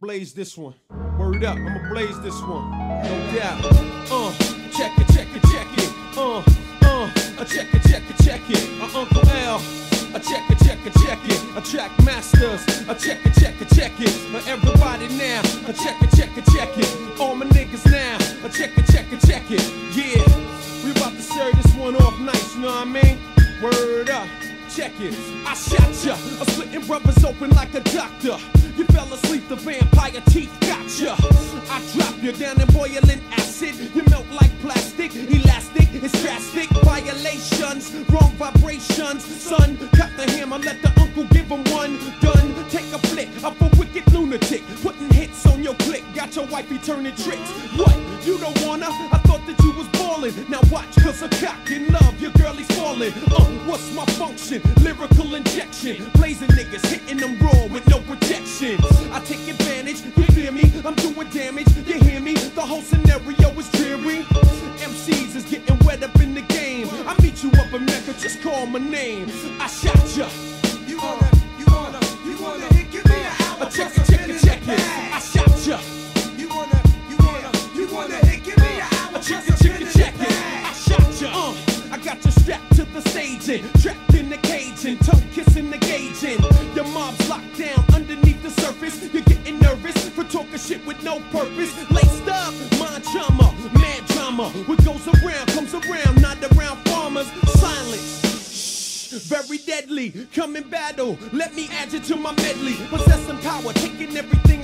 blaze this one. Word up, I'ma blaze this one. No doubt. Uh, check it, check it, check it. Uh, uh, I check it, check it, check it. Uh, Uncle L. I check it, check it, check it. I track masters. I check it, check it, check it. Uh, everybody now. I check it, check it, check it. All my niggas now. I check it, check it, check it. Yeah. We about to serve this one off nice, you know what I mean? Word up. Check it. I shot ya. I'm splitting brothers open like a doctor. You fell asleep, the vampire teeth got ya. I drop you down in boiling acid. You melt like plastic, elastic, it's drastic. Violations, wrong vibrations. Son, cut the hammer, let the uncle give him one. Done, take a flick of a wicked lunatic. Putting hits on your click, got your wifey turning tricks. What? You don't wanna? I thought that you was ballin'. Now watch, cause a cock in love, your girl is falling. Uh, what's my function? Lyrical injection. Blazing niggas, hitting them raw with no protection. I take advantage, you fear me? I'm doing damage, you hear me? The whole scenario is dreary. MCs is getting wet up in the game. I meet you up in Mecca, just call my name. I shot ya. You wanna give me an hour I check it, check it, check it. I shot ya. Uh, I got you strapped to the stage and trapped in the cage and tongue kissing the gauge and your mom's locked down underneath the surface. You're getting nervous for talking shit with no purpose. Laced up, mind trauma, mad drama. What goes around comes around, not around farmers. Silence. Very deadly, come in battle. Let me add you to my medley. Possessing power, taking everything